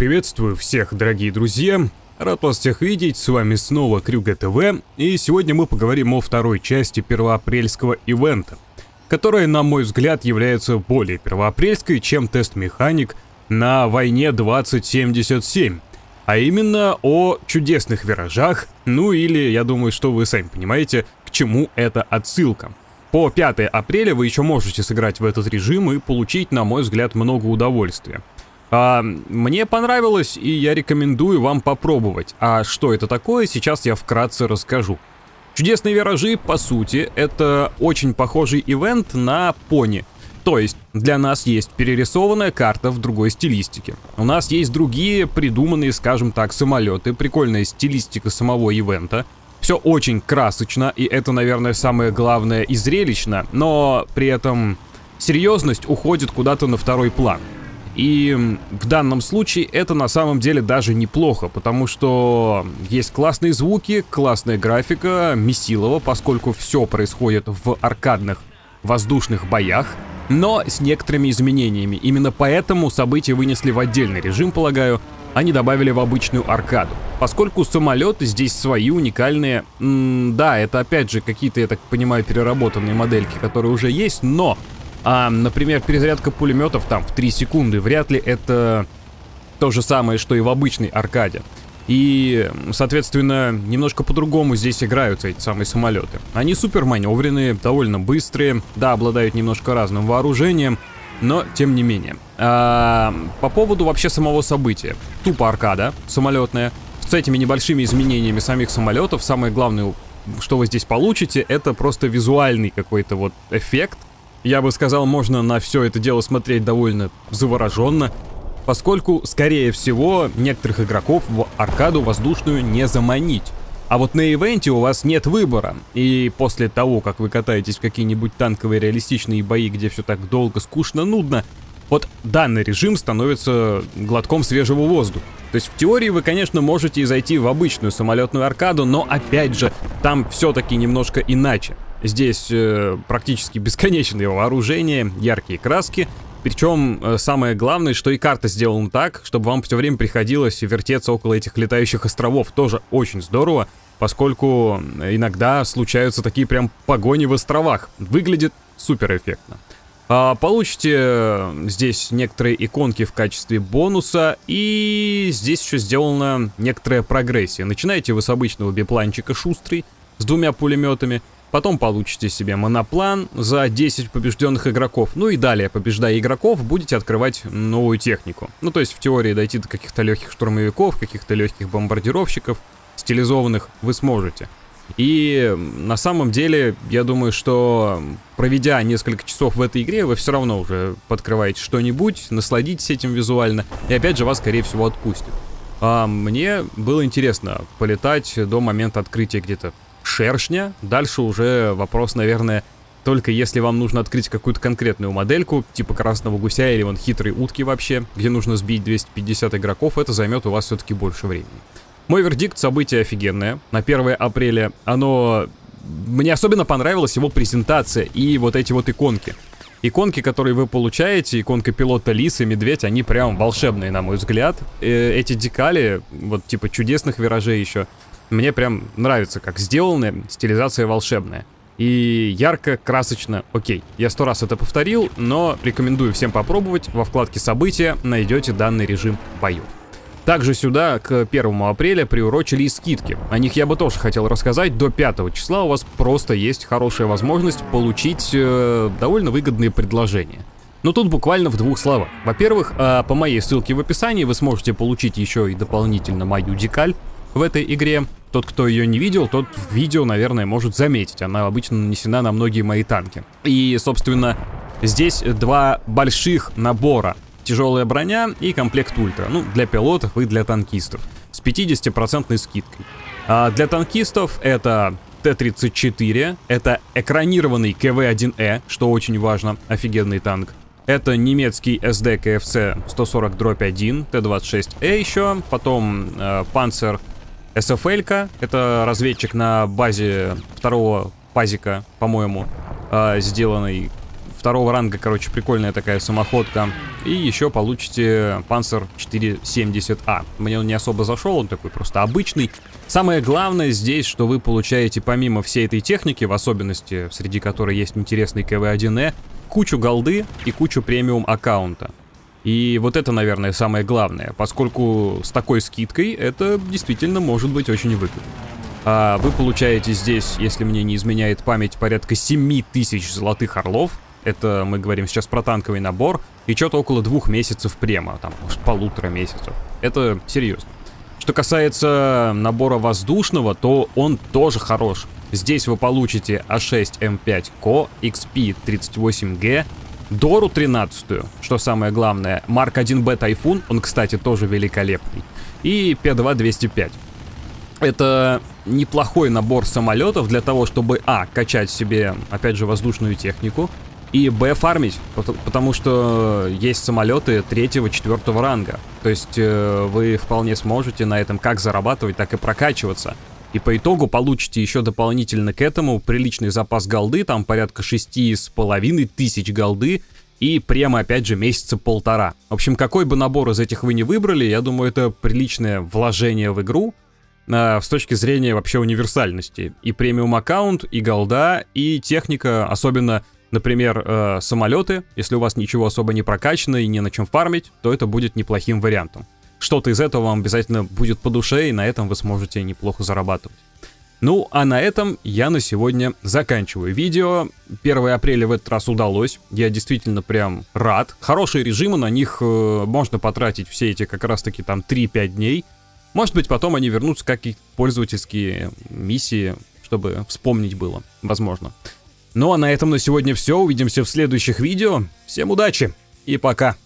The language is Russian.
Приветствую всех, дорогие друзья. Рад вас всех видеть, с вами снова Крюга ТВ, и сегодня мы поговорим о второй части первоапрельского ивента, которая, на мой взгляд, является более первоапрельской, чем тест-механик на войне 2077, а именно о чудесных виражах, ну или, я думаю, что вы сами понимаете, к чему это отсылка. По 5 апреля вы еще можете сыграть в этот режим и получить, на мой взгляд, много удовольствия. А, мне понравилось, и я рекомендую вам попробовать. А что это такое, сейчас я вкратце расскажу. Чудесные виражи, по сути, это очень похожий ивент на пони. То есть, для нас есть перерисованная карта в другой стилистике. У нас есть другие придуманные, скажем так, самолеты, прикольная стилистика самого ивента. Все очень красочно, и это, наверное, самое главное и зрелищно, но при этом серьезность уходит куда-то на второй план. И в данном случае это на самом деле даже неплохо, потому что есть классные звуки, классная графика, Месилова, поскольку все происходит в аркадных воздушных боях, но с некоторыми изменениями. Именно поэтому события вынесли в отдельный режим, полагаю, а не добавили в обычную аркаду. Поскольку самолеты здесь свои уникальные, да, это опять же какие-то, я так понимаю, переработанные модельки, которые уже есть, но а, например, перезарядка пулеметов там в 3 секунды, вряд ли это то же самое, что и в обычной аркаде. И, соответственно, немножко по-другому здесь играются эти самые самолеты. Они супер маневренные, довольно быстрые, да, обладают немножко разным вооружением, но тем не менее. А, по поводу вообще самого события. Тупо аркада самолетная, с этими небольшими изменениями самих самолетов, самое главное, что вы здесь получите, это просто визуальный какой-то вот эффект, я бы сказал, можно на все это дело смотреть довольно завороженно, поскольку, скорее всего, некоторых игроков в аркаду воздушную не заманить. А вот на ивенте у вас нет выбора, и после того, как вы катаетесь в какие-нибудь танковые реалистичные бои, где все так долго, скучно, нудно, вот данный режим становится глотком свежего воздуха. То есть в теории вы, конечно, можете зайти в обычную самолетную аркаду, но опять же, там все-таки немножко иначе. Здесь э, практически бесконечное вооружение, яркие краски. Причем э, самое главное, что и карта сделана так, чтобы вам все время приходилось вертеться около этих летающих островов. Тоже очень здорово, поскольку иногда случаются такие прям погони в островах. Выглядит супер эффектно. А, получите э, здесь некоторые иконки в качестве бонуса, и здесь еще сделана некоторая прогрессия. Начинаете вы с обычного бипланчика шустрый, с двумя пулеметами, Потом получите себе моноплан за 10 побежденных игроков. Ну и далее, побеждая игроков, будете открывать новую технику. Ну то есть в теории дойти до каких-то легких штурмовиков, каких-то легких бомбардировщиков, стилизованных вы сможете. И на самом деле, я думаю, что проведя несколько часов в этой игре, вы все равно уже подкрываете что-нибудь, насладитесь этим визуально, и опять же вас, скорее всего, отпустят. А мне было интересно полетать до момента открытия где-то шершня. Дальше уже вопрос, наверное, только если вам нужно открыть какую-то конкретную модельку, типа красного гуся или вон хитрой утки вообще, где нужно сбить 250 игроков, это займет у вас все-таки больше времени. Мой вердикт, событие офигенное. На 1 апреля оно... Мне особенно понравилась его презентация и вот эти вот иконки. Иконки, которые вы получаете, иконка пилота Лис и Медведь, они прям волшебные, на мой взгляд. Э, эти декали, вот типа чудесных виражей еще, мне прям нравится, как сделаны, стилизация волшебная. И ярко, красочно, окей. Я сто раз это повторил, но рекомендую всем попробовать. Во вкладке «События» найдете данный режим боев. Также сюда к 1 апреля приурочили и скидки. О них я бы тоже хотел рассказать. До 5 числа у вас просто есть хорошая возможность получить э, довольно выгодные предложения. Но тут буквально в двух словах. Во-первых, э, по моей ссылке в описании вы сможете получить еще и дополнительно мою декаль в этой игре. Тот, кто ее не видел, тот в видео, наверное, может заметить. Она обычно нанесена на многие мои танки. И, собственно, здесь два больших набора. Тяжелая броня и комплект ультра. Ну, для пилотов и для танкистов. С 50% скидкой. А для танкистов это Т-34, это экранированный КВ-1Э, что очень важно, офигенный танк. Это немецкий SD КФЦ 140-1, Т-26Э еще, потом э, Panzer SFL, это разведчик на базе второго пазика, по-моему, э, сделанный второго ранга, короче, прикольная такая самоходка. И еще получите Panzer 470А. Мне он не особо зашел, он такой просто обычный. Самое главное здесь, что вы получаете помимо всей этой техники, в особенности, среди которой есть интересный КВ-1Э, кучу голды и кучу премиум аккаунта. И вот это, наверное, самое главное, поскольку с такой скидкой это действительно может быть очень выгодно. А вы получаете здесь, если мне не изменяет память, порядка 7000 золотых орлов. Это мы говорим сейчас про танковый набор. И что-то около двух месяцев према, там, может, полутора месяцев. Это серьезно. Что касается набора воздушного, то он тоже хорош. Здесь вы получите А6М5 КО, XP 38G, Дору 13, что самое главное, Марк 1Б Тайфун, он, кстати, тоже великолепный, и П2 205. Это неплохой набор самолетов для того, чтобы, а, качать себе, опять же, воздушную технику, и б, фармить, потому что есть самолеты третьего, четвертого ранга. То есть э, вы вполне сможете на этом как зарабатывать, так и прокачиваться. И по итогу получите еще дополнительно к этому приличный запас голды, там порядка шести с половиной тысяч голды, и прямо опять же месяца полтора. В общем, какой бы набор из этих вы не выбрали, я думаю, это приличное вложение в игру, э, с точки зрения вообще универсальности. И премиум аккаунт, и голда, и техника, особенно, например, э, самолеты. Если у вас ничего особо не прокачано и не на чем фармить, то это будет неплохим вариантом что-то из этого вам обязательно будет по душе, и на этом вы сможете неплохо зарабатывать. Ну, а на этом я на сегодня заканчиваю видео. 1 апреля в этот раз удалось. Я действительно прям рад. Хорошие режимы, на них э, можно потратить все эти как раз-таки там 3-5 дней. Может быть, потом они вернутся как и пользовательские миссии, чтобы вспомнить было, возможно. Ну а на этом на сегодня все. Увидимся в следующих видео. Всем удачи и пока.